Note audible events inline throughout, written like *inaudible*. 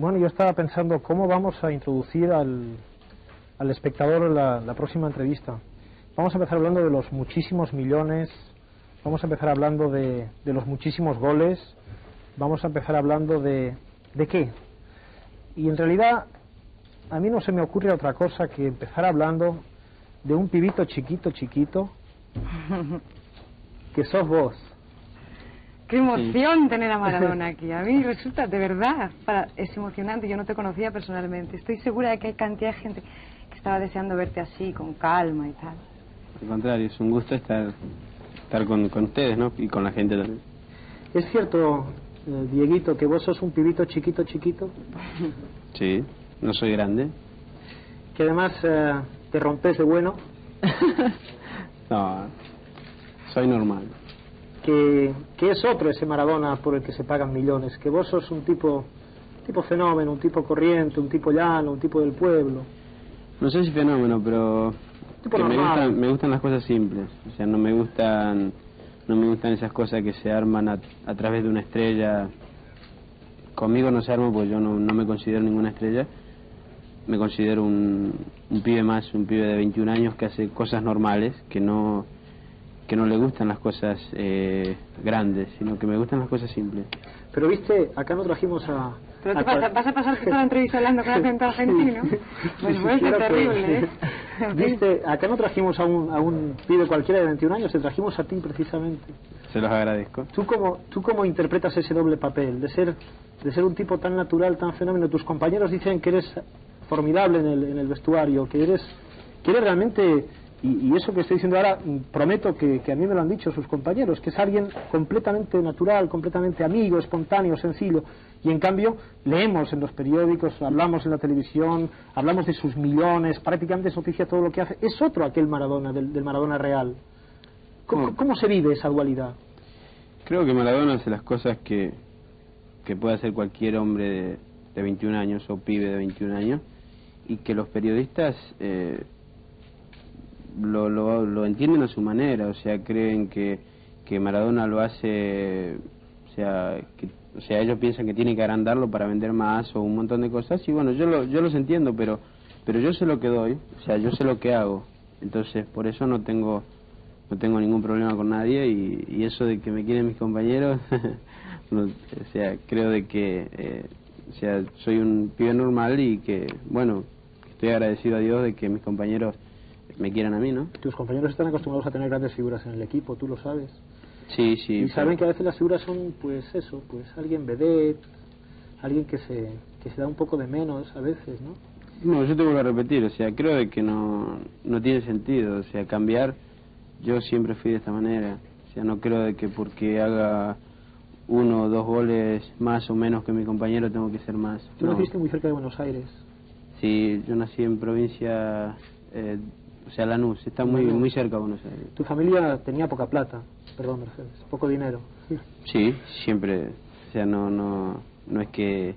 Bueno, yo estaba pensando cómo vamos a introducir al, al espectador la, la próxima entrevista. Vamos a empezar hablando de los muchísimos millones, vamos a empezar hablando de, de los muchísimos goles, vamos a empezar hablando de... ¿De qué? Y en realidad a mí no se me ocurre otra cosa que empezar hablando de un pibito chiquito, chiquito, *laughs* que sos vos. Qué emoción tener a *laughs* Maradona aquí. A mí resulta, de verdad, para, es emocionante. Yo no te conocía personalmente. Estoy segura de que hay cantidad de gente que estaba deseando verte así, con calma y tal. Al contrario, es un gusto estar, estar con, con ustedes, ¿no? Y con la gente también. ¿Es cierto, eh, Dieguito, que vos sos un pibito chiquito, chiquito? *laughs* Sí, no soy grande. Que además eh, te rompes de bueno. *laughs* no, soy normal. Que, que es otro ese Maradona por el que se pagan millones. Que vos sos un tipo, tipo fenómeno, un tipo corriente, un tipo llano, un tipo del pueblo. No sé si fenómeno, pero Tipo que me gustan, me gustan las cosas simples. O sea, no me gustan, no me gustan esas cosas que se arman a, a través de una estrella. Conmigo no se arma porque yo no, no me considero ninguna estrella. Me considero un, un pibe más, un pibe de 21 años que hace cosas normales, que no que no le gustan las cosas eh, grandes, sino que me gustan las cosas simples. Pero viste, acá no trajimos a... Pero a te pasa, vas a pasarte toda la entrevista hablando con acento argentino. *laughs* Pues Claro que- terrible, ¿eh? Viste, acá no trajimos a un, a un pibe cualquiera de 21 años, te trajimos a ti precisamente. Se los agradezco. ¿Tú cómo, ¿Tú cómo interpretas ese doble papel? De ser, de ser un tipo tan natural, tan fenómeno. Tus compañeros dicen que eres formidable en el, en el vestuario, que eres, que eres realmente, y, y eso que estoy diciendo ahora, mm, prometo que, que a mí me lo han dicho sus compañeros, que es alguien completamente natural, completamente amigo, espontáneo, sencillo. Y en cambio, leemos en los periódicos, hablamos en la televisión, hablamos de sus millones, prácticamente es noticia todo lo que hace. Es otro aquel Maradona, del, del Maradona real. ¿Cómo, ¿Cómo? ¿Cómo se vive esa dualidad? Creo que Maradona hace las cosas que, que puede hacer cualquier hombre de, de 21 años o pibe de 21 años y que los periodistas eh, entienden a su manera, o sea, creen que, que Maradona lo hace, o sea, que, o sea, ellos piensan que tiene que agrandarlo para vender más o un montón de cosas y bueno, yo, lo, yo los entiendo, pero, pero yo sé lo que doy, o sea, yo sé lo que hago, entonces por eso no tengo no tengo ningún problema con nadie y, eso de que me quieren mis compañeros, *laughs* o sea, creo de que, eh, o sea, soy un pibe normal y que, bueno, estoy agradecido a Dios de que mis compañeros me quieran a mí, ¿no? Tus compañeros están acostumbrados a tener grandes figuras en el equipo, tú lo sabes. Sí, sí. y pero- saben que a veces las figuras son, pues eso, pues alguien vedette, alguien que se, que se da un poco de menos a veces, ¿no? No, yo tengo que repetir, o sea, creo de que no, no tiene sentido, o sea, cambiar, yo siempre fui de esta manera, o sea, no creo de que porque haga uno o dos goles más o menos que mi compañero tengo que ser más. Tú No. naciste muy cerca de Buenos Aires. Sí, yo nací en provincia, eh, o sea, Lanús, está muy Lanús. muy cerca de Buenos Aires. Tu familia tenía poca plata, perdón Mercedes, poco dinero. Sí, siempre, o sea, no no no es que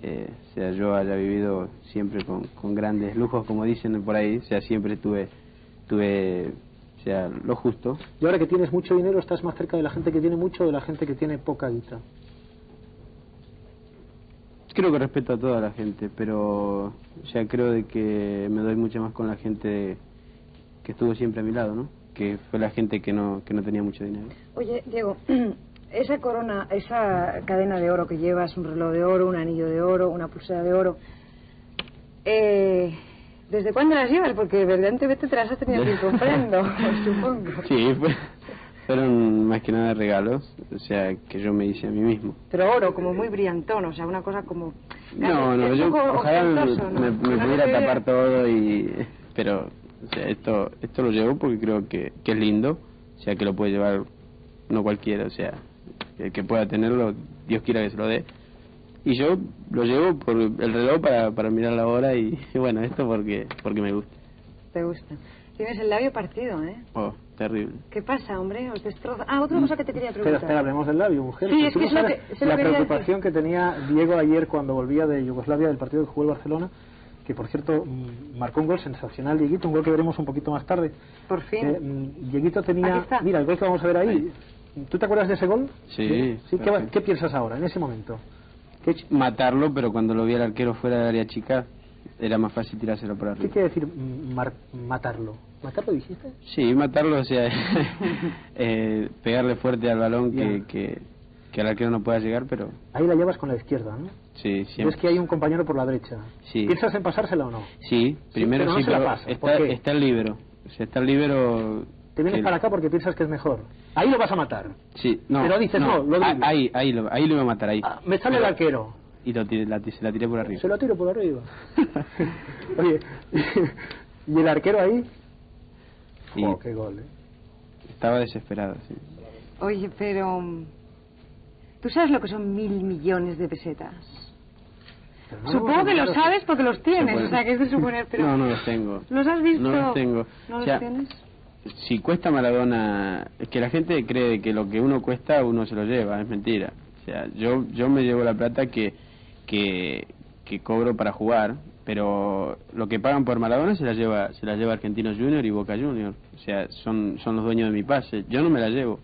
eh, o sea, yo haya vivido siempre con, con grandes lujos, como dicen por ahí, o sea, siempre tuve, tuve, o sea, lo justo. Y ahora que tienes mucho dinero, estás más cerca de la gente que tiene mucho o de la gente que tiene poca guita. Creo que respeto a toda la gente, pero, sea, creo de que me doy mucho más con la gente que estuvo siempre a mi lado, ¿no? Que fue la gente que no, que no tenía mucho dinero. Oye, Diego, *clears throat* esa corona, esa cadena de oro que llevas, un reloj de oro, un anillo de oro, una pulsera de oro, eh, ¿desde cuándo las llevas? Porque evidentemente te las has tenido que ir comprando, supongo. Sí, fue- fueron más que nada regalos, o sea, que yo me hice a mí mismo. Pero oro, como muy brillantón, o sea, una cosa como... No, no, Es yo ojalá me, ¿no? me- me no pudiera tapar todo y... Pero, o sea, esto, esto lo llevo porque creo que, que es lindo, o sea, que lo puede llevar no cualquiera, o sea, que, que pueda tenerlo, Dios quiera que se lo dé. Y yo lo llevo por el reloj para, para mirar la hora y, *laughs* y bueno, esto porque, porque me gusta. Te gusta. Tienes el labio partido, ¿eh? Oh, terrible. ¿Qué pasa, hombre? Os destroza... Ah, otra cosa que te quería Espera, preguntar. espera, hablemos del labio, mujer. Sí, es que es lo sabes que- es lo la preocupación que tenía Diego ayer cuando volvía de Yugoslavia del partido que jugó el Barcelona, que por cierto mm, marcó un gol sensacional, Dieguito, un gol que veremos un poquito más tarde. Por fin. Eh, Dieguito tenía... Mira, el gol que vamos a ver ahí. ¿Tú te acuerdas de ese gol? Sí, ¿Sí? ¿Qué, piensas ahora, en ese momento? matarlo, pero cuando lo vi al arquero fuera del área chica, era más fácil tirárselo por arriba. ¿Qué quiere decir mm, mar- matarlo? ¿Matarlo dijiste? Sí, matarlo, o sea, *laughs* eh, pegarle fuerte al balón que, que, que al arquero no pueda llegar, pero Ahí la llevas con la izquierda, ¿no? sí, Ves siempre. que hay un compañero por la derecha. Sí. ¿Piensas en pasársela o no? Sí, primero pero no sí, se la ¿por está, qué? está el libero. O sea, está el libero... Te vienes que- para acá porque piensas que es mejor. Ahí lo vas a matar. Sí, no. Pero dices, no, lo ah, drible. ahí, ahí, lo, ahí lo iba a matar, ahí. Ah, me sale el arquero. Y lo tiré- la, se la tiré por arriba. Se lo tiro por arriba. *laughs* Oye, *laughs* ¿y el arquero ahí? Y Oh, qué gol, ¿eh? estaba desesperado, sí. Oye, pero... ¿Tú sabes lo que son mil millones de pesetas? No, Supongo que lo claro, sabes porque los tienes, o sea, que es de suponer, pero... No, no los tengo. ¿Los has visto? No los tengo. ¿No O los sea, tienes? Si cuesta Maradona, es que la gente cree que lo que uno cuesta uno se lo lleva, es mentira. O sea, yo yo me llevo la plata que que, que cobro para jugar, pero lo que pagan por Maradona se la lleva se la lleva Argentinos Junior y Boca Junior. O sea, son son los dueños de mi pase. Yo no me la llevo.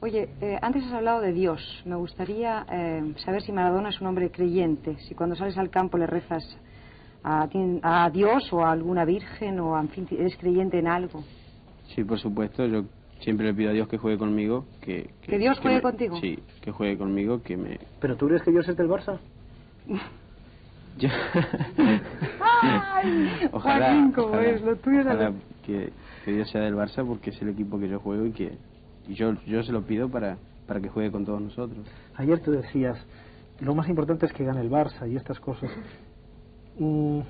Oye, eh, antes has hablado de Dios. Me gustaría eh, saber si Maradona es un hombre creyente, si cuando sales al campo le rezas a, a Dios o a alguna virgen o, en fin, eres creyente en algo. Sí, por supuesto, yo siempre le pido a Dios que juegue conmigo, que ¿Que Dios juegue me- contigo? Sí, que juegue conmigo, que me ¿Pero tú crees que yo soy del Barça? *laughs* Yo- ¡Ay! *laughs* ojalá, Joaquín, como ojalá, es, lo tuyo ojalá que, que Dios sea del Barça porque es el equipo que yo juego y que y yo yo se lo pido para para que juegue con todos nosotros. Ayer tú decías, lo más importante es que gane el Barça y estas cosas. Mm, un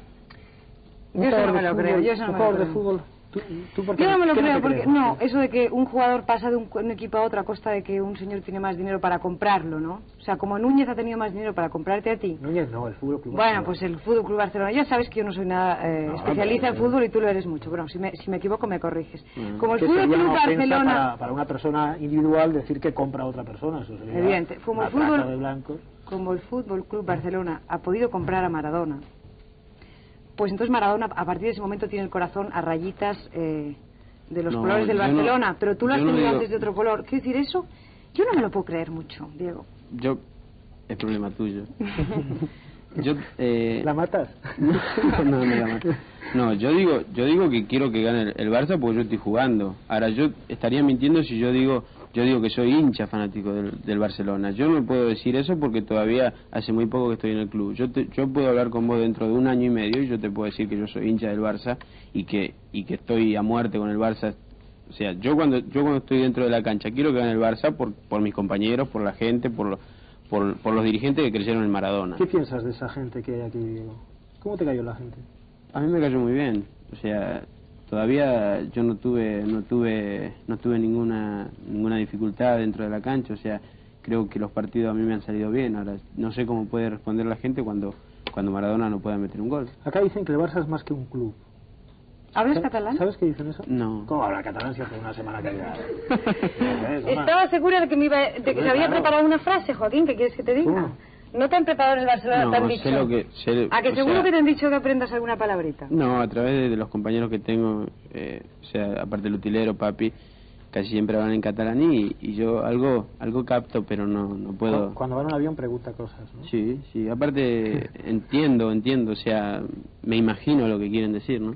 Yo eso no me de lo fútbol- creo, yo eso no un me lo jugador de fútbol, ¿tú, tú por qué Yo no me lo creo, porque crees? no, eso de que un jugador pasa de un, un equipo a otro a costa de que un señor tiene más dinero para comprarlo, ¿no? O sea, como Núñez ha tenido más dinero para comprarte a ti. Núñez no, el fútbol Club Bueno, Barcelona. pues el Fútbol Club Barcelona. Ya sabes que yo no soy nada eh, No, especialista en pero- fútbol y tú lo eres mucho. Bueno, si me, si me equivoco me corriges. Mm. Como el Fútbol Club Barcelona, para, para una persona individual decir que compra a otra persona. Eso sería Evidente. Como el fútbol- como el Fútbol Club Barcelona ha podido comprar a Maradona, pues entonces Maradona a partir de ese momento tiene el corazón a rayitas eh, de los No, colores del no- Barcelona, pero tú lo has no tenido digo- antes de otro color. Quiero decir eso, yo no me lo puedo creer mucho, Diego. Yo es problema tuyo. *laughs* yo eh, ¿La matas? *laughs* no, no, no la mato. No, yo digo, yo digo que quiero que gane el, el Barça porque yo estoy jugando. Ahora yo estaría mintiendo si yo digo, yo digo que soy hincha fanático del, del Barcelona. Yo no puedo decir eso porque todavía hace muy poco que estoy en el club. Yo te- yo puedo hablar con vos dentro de un año y medio y yo te puedo decir que yo soy hincha del Barça y que y que estoy a muerte con el Barça. O sea, yo cuando yo cuando estoy dentro de la cancha quiero que gane el Barça por por mis compañeros, por la gente, por lo- por, por los dirigentes que creyeron en Maradona. ¿Qué piensas de esa gente que hay aquí, Diego? ¿Cómo te cayó la gente? A mí me cayó muy bien. O sea, todavía yo no tuve no tuve no tuve ninguna ninguna dificultad dentro de la cancha, o sea, creo que los partidos a mí me han salido bien. Ahora no sé cómo puede responder la gente cuando cuando Maradona no pueda meter un gol. Acá dicen que el Barça es más que un club. ¿Hablas ¿Sa- catalán? ¿Sabes qué dicen eso? No. ¿Cómo habla catalán si hace una semana que. *laughs* Estaba segura de que, me iba, de que se había Claro. preparado una frase, Joaquín, ¿qué quieres que te diga? ¿No te han preparado en el Barcelona? No, te han sé dicho? lo que- sé- ¿A que o seguro sea- que te han dicho que aprendas alguna palabrita? No, a través de, de los compañeros que tengo, eh, o sea, aparte del utilero, papi, casi siempre hablan en catalán y, y yo algo algo capto, pero no no puedo. Cu- Cuando va en un avión pregunta cosas, ¿no? Sí, sí, aparte entiendo, entiendo, o sea, me imagino lo que quieren decir, ¿no?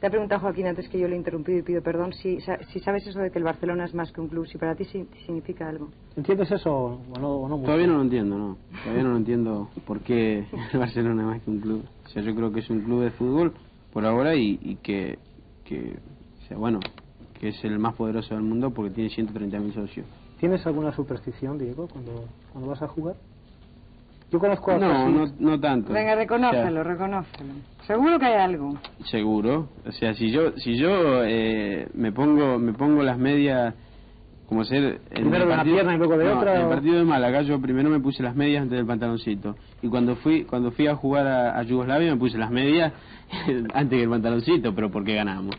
Te ha preguntado Joaquín antes que yo le he interrumpido y pido perdón si, si sabes eso de que el Barcelona es más que un club, si para ti sí- significa algo. ¿Entiendes eso o no, o no mucho? Todavía no lo entiendo, no. Todavía no lo entiendo por qué *laughs* el Barcelona es más que un club. O sea, yo creo que es un club de fútbol por ahora y, y que, que, o sea, bueno, que es el más poderoso del mundo porque tiene 130.000 socios. ¿Tienes alguna superstición, Diego, cuando, cuando vas a jugar? Yo conozco a No, no, no tanto. Venga, O sea, reconócelo, reconócelo. Seguro que hay algo. Seguro, o sea, si yo si yo eh, me pongo me pongo las medias como ser en Primero el de una pierna y luego de no, otra, En el partido de Málaga yo primero me puse las medias antes del pantaloncito y cuando fui cuando fui a jugar a, a Yugoslavia me puse las medias *laughs* antes que el pantaloncito, pero porque ganamos.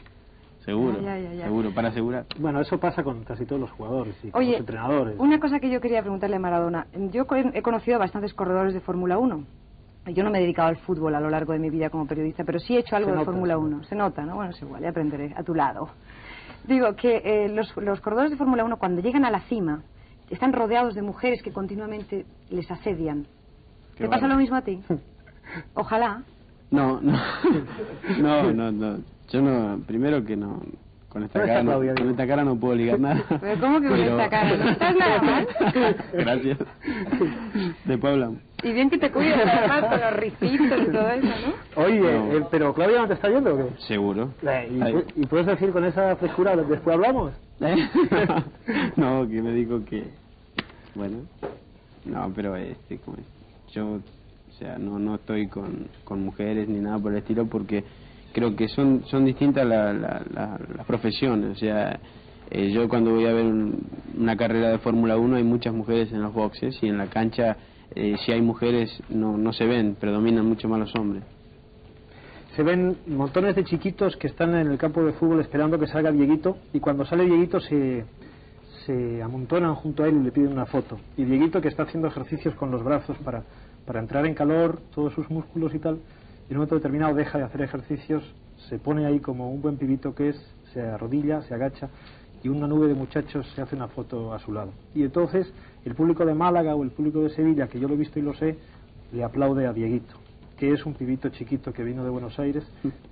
Seguro, Ya, ya, ya, ya. seguro, para asegurar. Bueno, eso pasa con casi todos los jugadores y con Oye, los entrenadores. una cosa que yo quería preguntarle a Maradona. Yo co- he conocido a bastantes corredores de Fórmula 1. Yo no me he dedicado al fútbol a lo largo de mi vida como periodista, pero sí he hecho algo Se de Fórmula se 1. Se nota, ¿no? Bueno, es igual, ya aprenderé a tu lado. Digo que eh, los, los corredores de Fórmula 1 cuando llegan a la cima están rodeados de mujeres que continuamente les asedian. Qué ¿Te pasa lo mismo a ti? *laughs* Ojalá. No, no, *laughs* no, no, no. Yo no, primero que no, con esta ¿Dónde está cara, no, Claudia? con esta cara no puedo ligar nada. Pero ¿cómo que con esta cara? ¿No estás nada mal? *laughs* Gracias. Después hablamos. Y bien que te cuidas además con los ricitos y todo eso, ¿no? Oye, No. eh, pero Claudia no te está yendo o qué? Seguro. Eh, ¿Y, puedes decir con esa frescura, después hablamos? *laughs* no, que me dijo que, bueno, no, pero este, como es, yo, o sea, no, no estoy con, con mujeres ni nada por el estilo porque creo que son, son distintas la- la- la- las profesiones, o sea, eh, yo cuando voy a ver un- una carrera de Fórmula 1 hay muchas mujeres en los boxes y en la cancha eh, si hay mujeres no, no se ven, predominan mucho más los hombres. Se ven montones de chiquitos que están en el campo de fútbol esperando que salga Dieguito y cuando sale Dieguito se, se amontonan junto a él y le piden una foto. Y Dieguito que está haciendo ejercicios con los brazos para, para entrar en calor, todos sus músculos y tal, y en un momento determinado deja de hacer ejercicios, se pone ahí como un buen pibito que es, se arrodilla, se agacha y una nube de muchachos se hace una foto a su lado. Y entonces el público de Málaga o el público de Sevilla, que yo lo he visto y lo sé, le aplaude a Dieguito, que es un pibito chiquito que vino de Buenos Aires,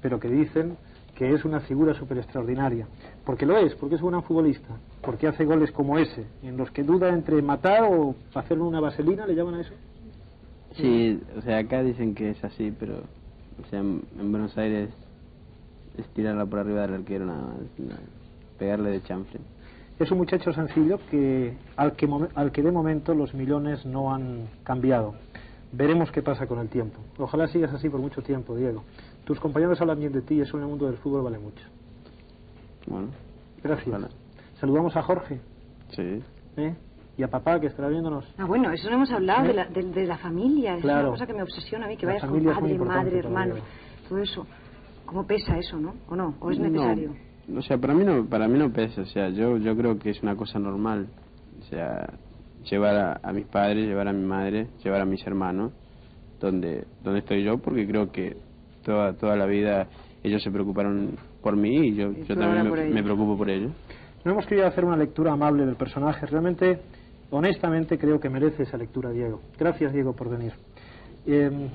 pero que dicen que es una figura súper extraordinaria. Porque lo es, porque es un gran futbolista, porque hace goles como ese, en los que duda entre matar o hacer una vaselina, ¿le llaman a eso? Sí, o sea, acá dicen que es así, pero o sea, en, en Buenos Aires es tirarla por arriba del arquero nada más, pegarle de chanfle. Es un muchacho sencillo que al, que al que de momento los millones no han cambiado. Veremos qué pasa con el tiempo. Ojalá sigas así por mucho tiempo, Diego. Tus compañeros hablan bien de ti y eso en el mundo del fútbol vale mucho. Bueno, Gracias. Ojalá. Saludamos a Jorge sí. ¿eh? Y a papá que estará viéndonos. Ah, bueno, eso no hemos hablado ¿Eh? de, la, de, de la familia. Es Claro. una cosa que me obsesiona a mí, que La vayas con padre, madre, hermanos, todo eso. ¿Cómo pesa eso, no? ¿O no? ¿O es necesario? No, o sea, para mí no, para mí no pesa, o sea, yo, yo creo que es una cosa normal, o sea, llevar a, a mis padres, llevar a mi madre, llevar a mis hermanos, donde, donde estoy yo, porque creo que toda, toda la vida ellos se preocuparon por mí y yo, Y yo también me, me preocupo por ellos. No hemos querido hacer una lectura amable del personaje. Realmente, honestamente, creo que merece esa lectura, Diego. Gracias, Diego, por venir. Eh,